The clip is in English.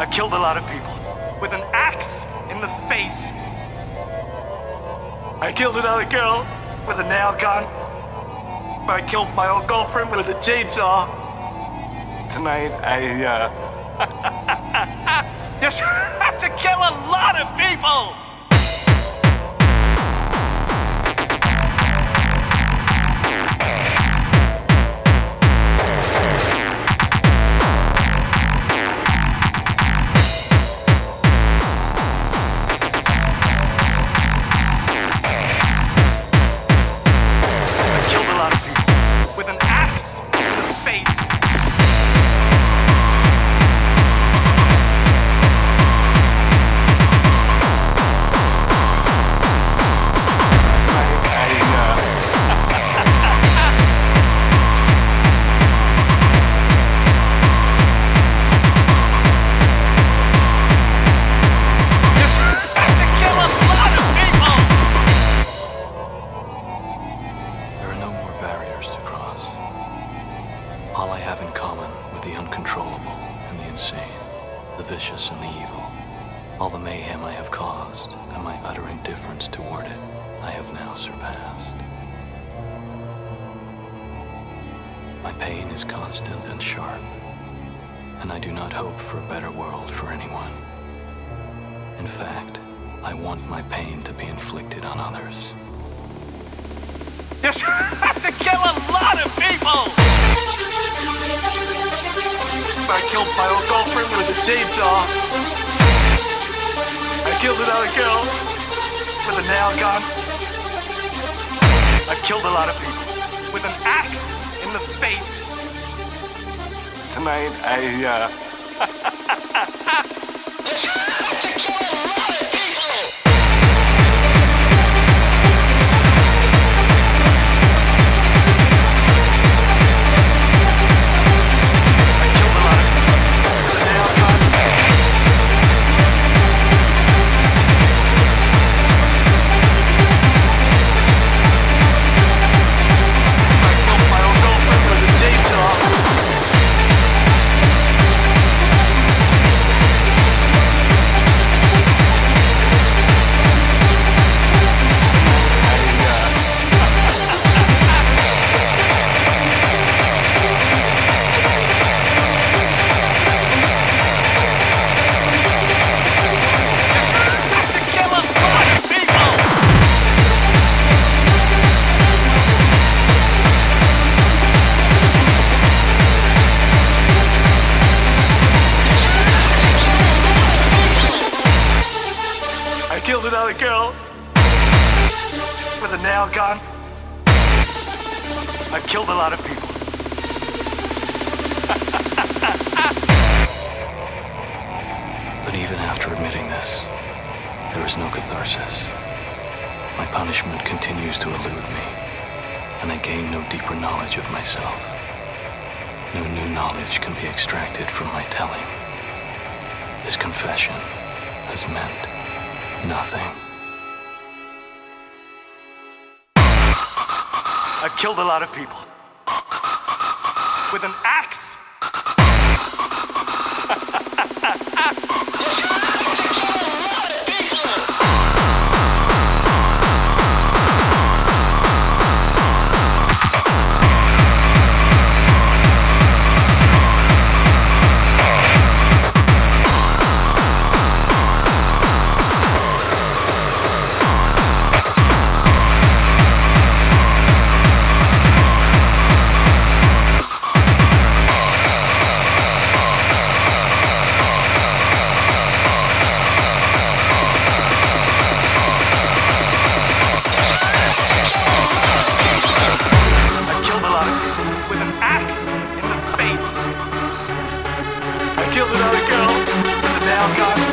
I've killed a lot of people with an axe in the face. I killed another girl with a nail gun. I killed my old girlfriend with a chainsaw. Tonight, I, uh. yes, I have to kill a lot of people! To cross. All I have in common with the uncontrollable and the insane, the vicious and the evil, all the mayhem I have caused and my utter indifference toward it, I have now surpassed. My pain is constant and sharp, and I do not hope for a better world for anyone. In fact, I want my pain to be inflicted on others. Yes, to kill a lot of people! I killed my old girlfriend with a chainsaw. I killed another girl with a nail gun. I killed a lot of people with an axe in the face. Tonight, I, uh. another girl with a nail gun. I've killed a lot of people. But even after admitting this, there is no catharsis. My punishment continues to elude me, and I gain no deeper knowledge of myself. No new knowledge can be extracted from my telling. This confession has meant nothing. I've killed a lot of people with an killed another girl. But now God.